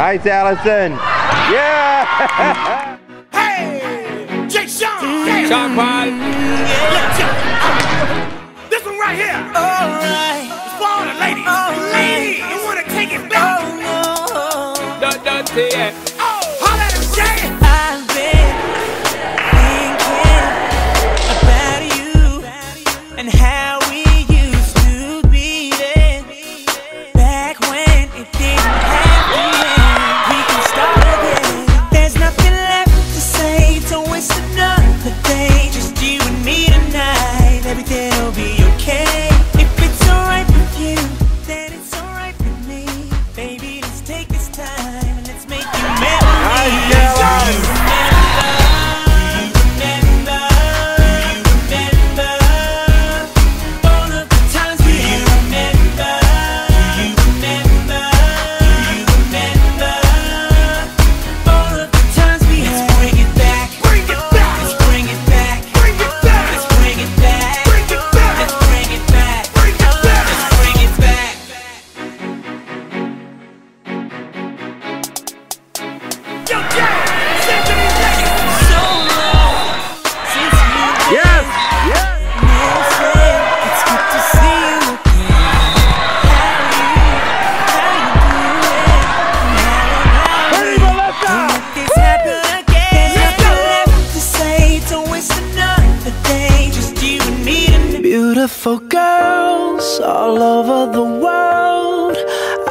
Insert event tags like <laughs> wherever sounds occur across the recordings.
Nice, Allison. Yeah. <laughs> Hey, Jay mm-hmm. Sean. Yeah. Sean Paul. Look, check. This one right here. Alright. It's for all the ladies. Oh, ladies, you wanna take it back? Oh no. Don't, don't say it. Don't waste another day.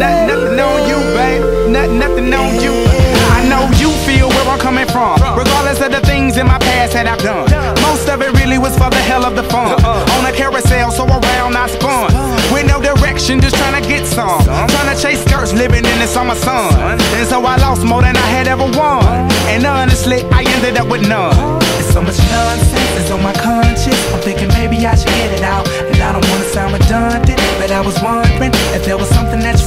Not, not, not, nothing on you, babe. Not, nothing on you. I know you feel where I'm coming from. Regardless of the things in my past that I've done. Most of it really was for the hell of the fun. Uh-uh. On a carousel, so around I spun. With no direction, just trying to get some. Trying to chase skirts, living in the summer sun. And so I lost more than I had ever won. And honestly, I ended up with none. There's so much nonsense that's on my conscience. I'm thinking maybe I should get it out. And I don't wanna sound redundant, but I was wondering if there was something that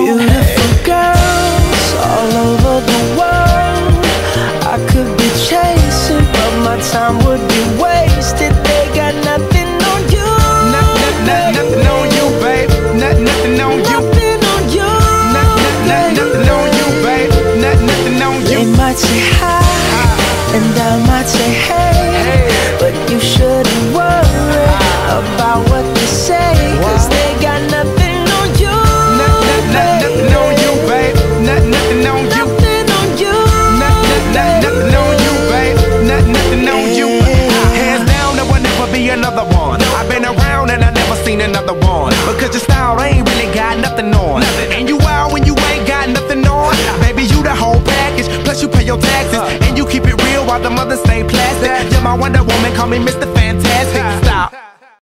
Beautiful girls all over the world. I could be chasing, but my time would be wasted. They got nothing on you. Nothing, nothing, on you, babe. Nothing, on you. Nothing on you. Babe. Nothing, on you. Say hi. Seen another one. Because your style ain't really got nothing on. And you out when you ain't got nothing on. Baby, you the whole package. Plus you pay your taxes. And you keep it real while the mothers stay plastic. You're my Wonder Woman, call me Mr.